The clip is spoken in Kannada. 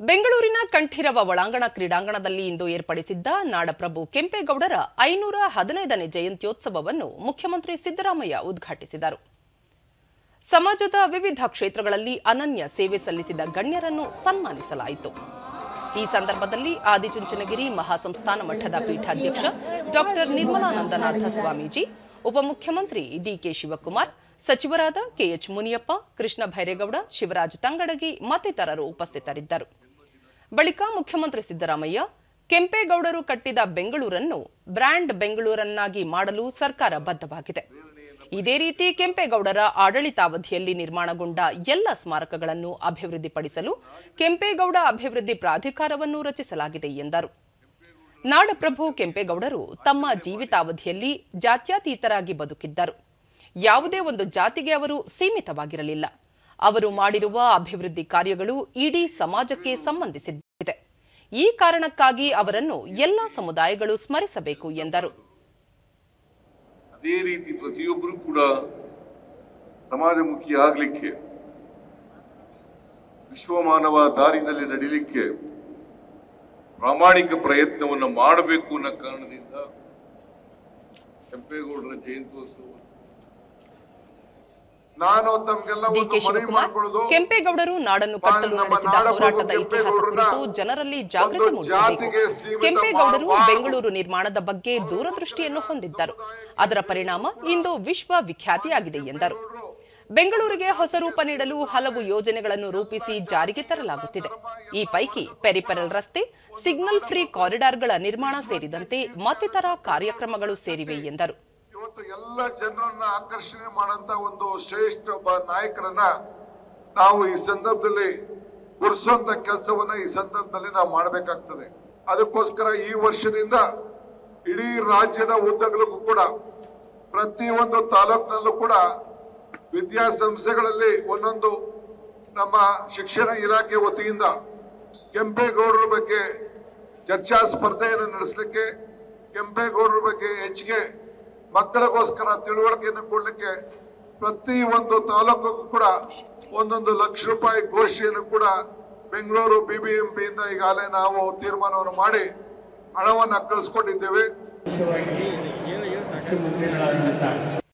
ಬೆಂಗಳೂರಿನ ಕಂಠೀರವ ಒಳಾಂಗಣ ಕ್ರೀಡಾಂಗಣದಲ್ಲಿ ಇಂದು ಏರ್ಪಡಿಸಿದ್ದ ನಾಡಪ್ರಭು ಕೆಂಪೇಗೌಡರ ಐನೂರ ಹದಿನೈದನೇ ಜಯಂತ್ಯೋತ್ಸವವನ್ನು ಮುಖ್ಯಮಂತ್ರಿ ಸಿದ್ದರಾಮಯ್ಯ ಉದ್ಘಾಟಿಸಿದರು. ಸಮಾಜದ ವಿವಿಧ ಕ್ಷೇತ್ರಗಳಲ್ಲಿ ಅನನ್ಯ ಸೇವೆ ಸಲ್ಲಿಸಿದ ಗಣ್ಯರನ್ನು ಸನ್ಮಾನಿಸಲಾಯಿತು. ಈ ಸಂದರ್ಭದಲ್ಲಿ ಆದಿಚುಂಚನಗಿರಿ ಮಹಾಸಂಸ್ಥಾನ ಮಠದ ಪೀಠಾಧ್ಯಕ್ಷ ಡಾಕ್ಟರ್ ನಿರ್ಮಲಾನಂದನಾಥ ಸ್ವಾಮೀಜಿ, ಉಪಮುಖ್ಯಮಂತ್ರಿ ಡಿಕೆ ಶಿವಕುಮಾರ್, ಸಚಿವರಾದ ಕೆಎಚ್ ಮುನಿಯಪ್ಪ, ಕೃಷ್ಣ ಭೈರೇಗೌಡ, ಶಿವರಾಜ್ ತಂಗಡಗಿ ಮತ್ತಿತರರು ಉಪಸ್ಥಿತರಿದ್ದರು. ಬಳಿಕ ಮುಖ್ಯಮಂತ್ರಿ ಸಿದ್ದರಾಮಯ್ಯ ಕೆಂಪೇಗೌಡರು ಕಟ್ಟಿದ ಬೆಂಗಳೂರನ್ನು ಬ್ರ್ಯಾಂಡ್ ಬೆಂಗಳೂರನ್ನಾಗಿ ಮಾಡಲು ಸರ್ಕಾರ ಬದ್ಧವಾಗಿದೆ. ಇದೇ ರೀತಿ ಕೆಂಪೇಗೌಡರ ಆಡಳಿತಾವಧಿಯಲ್ಲಿ ನಿರ್ಮಾಣಗೊಂಡ ಎಲ್ಲ ಸ್ಮಾರಕಗಳನ್ನು ಅಭಿವೃದ್ಧಿಪಡಿಸಲು ಕೆಂಪೇಗೌಡ ಅಭಿವೃದ್ಧಿ ಪ್ರಾಧಿಕಾರವನ್ನು ರಚಿಸಲಾಗಿದೆ ಎಂದರು. ನಾಡಪ್ರಭು ಕೆಂಪೇಗೌಡರು ತಮ್ಮ ಜೀವಿತಾವಧಿಯಲ್ಲಿ ಜಾತ್ಯತೀತರಾಗಿ ಬದುಕಿದ್ದರು. ಯಾವುದೇ ಒಂದು ಜಾತಿಗೆ ಅವರು ಸೀಮಿತವಾಗಿರಲಿಲ್ಲ. ಅವರು ಮಾಡಿರುವ ಅಭಿವೃದ್ಧಿ ಕಾರ್ಯಗಳು ಇಡೀ ಸಮಾಜಕ್ಕೆ ಸಂಬಂಧಿಸಿದೆ ಈ ಕಾರಣಕ್ಕಾಗಿ ಅವರನ್ನು ಎಲ್ಲ ಸಮುದಾಯಗಳು ಸ್ಮರಿಸಬೇಕು ಎಂದರು. ಅದೇ ರೀತಿ ಪ್ರತಿಯೊಬ್ಬರು ಕೂಡ ಸಮಾಜಮುಖಿ ಆಗಲಿಕ್ಕೆ, ವಿಶ್ವಮಾನವ ದಾರಿನಲ್ಲಿ ನಡೀಲಿಕ್ಕೆ ಪ್ರಾಮಾಣಿಕ ಪ್ರಯತ್ನವನ್ನು ಮಾಡಬೇಕು ಅನ್ನೋ ಕಾರಣದಿಂದ ಕೆಂಪೇಗೌಡರ ಜಯಂತ್ಯೋತ್ಸವ ನಾನು ತಮ್ಗೆಲ್ಲ ಡಿಕೆ ಶಿವಕುಮಾರ್ ಕೆಂಪೇಗೌಡರು ನಾಡನ್ನು ಕಟ್ಟಲು ನಡೆಸಿದ ಹೋರಾಟದ ಇತಿಹಾಸ ಕುರಿತು ಜನರಲ್ಲಿ ಜಾಗೃತಿ ಮೂಡಿಸಬೇಕು. ಕೆಂಪೇಗೌಡರು ಬೆಂಗಳೂರು ನಿರ್ಮಾಣದ ಬಗ್ಗೆ ದೂರದೃಷ್ಟಿಯನ್ನು ಹೊಂದಿದ್ದರು. ಅದರ ಪರಿಣಾಮ ಇಂದು ವಿಶ್ವ ವಿಖ್ಯಾತಿಯಾಗಿದೆ ಎಂದರು. ಬೆಂಗಳೂರಿಗೆ ಹೊಸ ರೂಪ ನೀಡಲು ಹಲವು ಯೋಜನೆಗಳನ್ನು ರೂಪಿಸಿ ಜಾರಿಗೆ ತರಲಾಗುತ್ತಿದೆ. ಈ ಪೈಕಿ ಪೆರಿಪೆರಲ್ ರಸ್ತೆ ಸಿಗ್ನಲ್ ಫ್ರೀ ಕಾರಿಡಾರ್ಗಳ ನಿರ್ಮಾಣ ಸೇರಿದಂತೆ ಮತ್ತಿತರ ಕಾರ್ಯಕ್ರಮಗಳು ಸೇರಿವೆ ಎಂದರು. ಇವತ್ತು ಎಲ್ಲ ಜನರನ್ನ ಆಕರ್ಷಣೆ ಮಾಡಂತ ಒಂದು ಶ್ರೇಷ್ಠ ಒಬ್ಬ ನಾಯಕರನ್ನ ನಾವು ಈ ಸಂದರ್ಭದಲ್ಲಿ ಗುರುಸುವಂತ ಕೆಲಸವನ್ನ ಈ ಸಂದರ್ಭದಲ್ಲಿ ನಾವು ಮಾಡಬೇಕಾಗ್ತದೆ. ಅದಕ್ಕೋಸ್ಕರ ಈ ವರ್ಷದಿಂದ ಇಡೀ ರಾಜ್ಯದ ಉದ್ದಗಲಕ್ಕೂ ಕೂಡ ಪ್ರತಿಯೊಂದು ತಾಲೂಕಿನಲ್ಲೂ ಕೂಡ ವಿದ್ಯಾಸಂಸ್ಥೆಗಳಲ್ಲಿ ಒಂದೊಂದು ನಮ್ಮ ಶಿಕ್ಷಣ ಇಲಾಖೆ ವತಿಯಿಂದ ಕೆಂಪೇಗೌಡರ ಬಗ್ಗೆ ಚರ್ಚಾ ಸ್ಪರ್ಧೆಯನ್ನು ನಡೆಸಲಿಕ್ಕೆ, ಕೆಂಪೇಗೌಡರ ಬಗ್ಗೆ ಹೆಚ್ಚಿಗೆ ಮಕ್ಕಳಿಗೋಸ್ಕರ ತಿಳುವಳಿಕೆಯನ್ನು ಕೊಡಲಿಕ್ಕೆ ಪ್ರತಿ ಒಂದು ತಾಲೂಕಿಗೂ ಕೂಡ ಒಂದೊಂದು ಲಕ್ಷ ರೂಪಾಯಿ ಘೋಷಿಯನ್ನು ಕೂಡ ಬೆಂಗಳೂರು ಬಿ ಬಿ ಎಂ ಪಿಯಿಂದ ಈಗಾಗಲೇ ನಾವು ತೀರ್ಮಾನವನ್ನು ಮಾಡಿ ಹಣವನ್ನು ಕಳಿಸ್ಕೊಂಡಿದ್ದೇವೆ